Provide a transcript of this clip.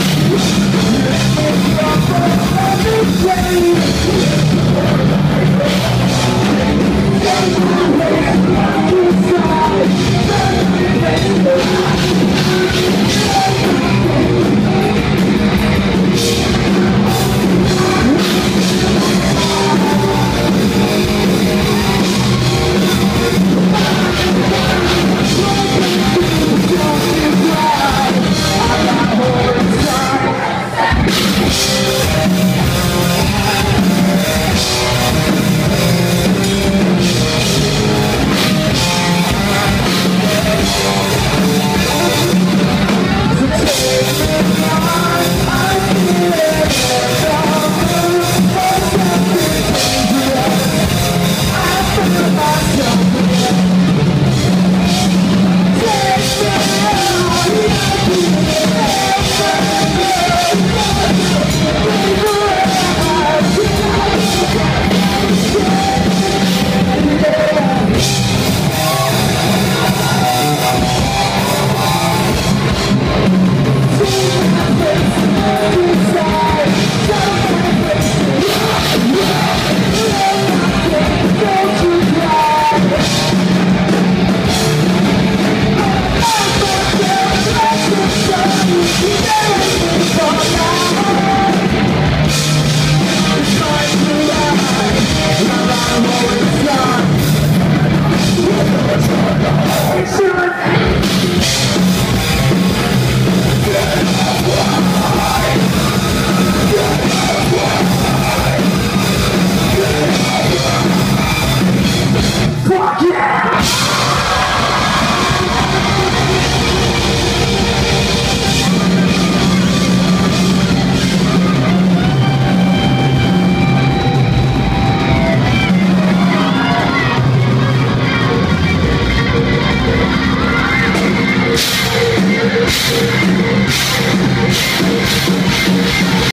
You're the